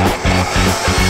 Música